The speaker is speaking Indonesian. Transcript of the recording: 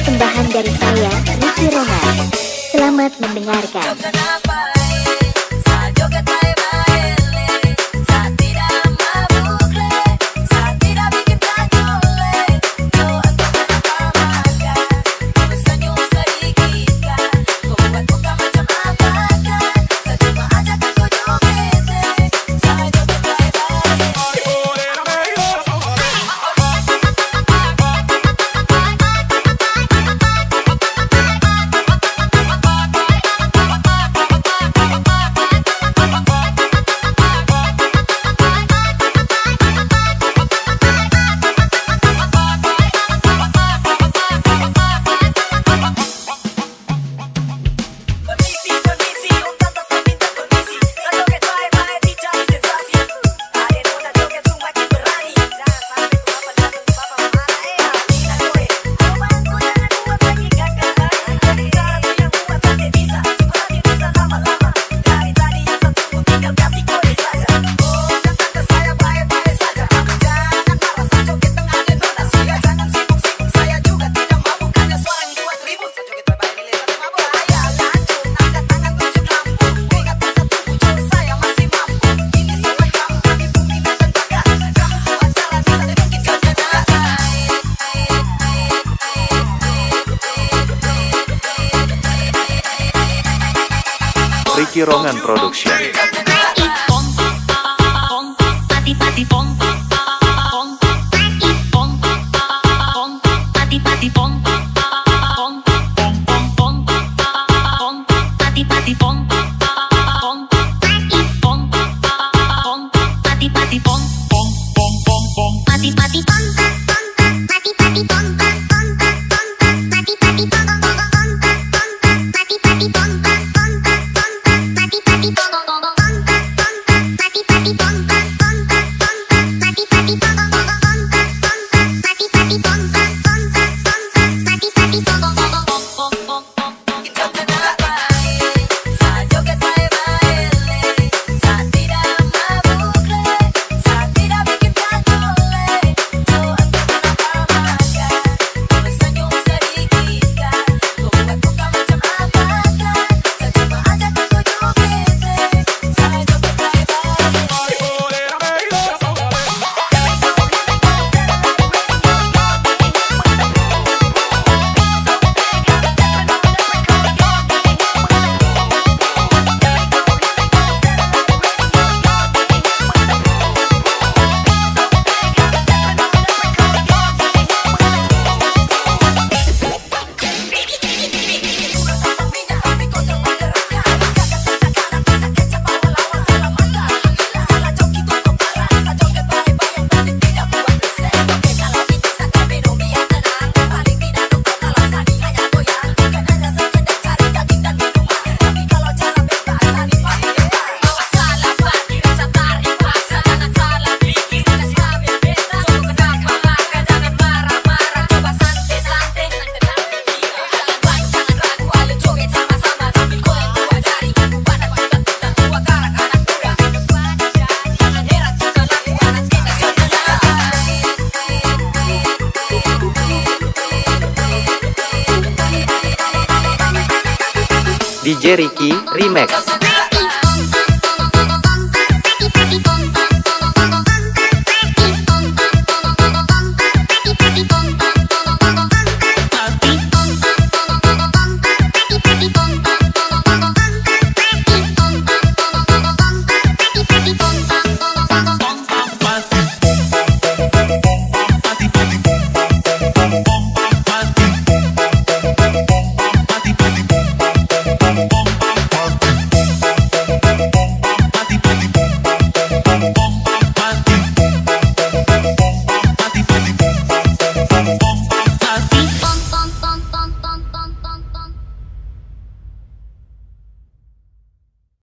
persembahan dari saya, Ricky Roman. Selamat mendengarkan. Ricky Rongan Production. DJ Ricky Remix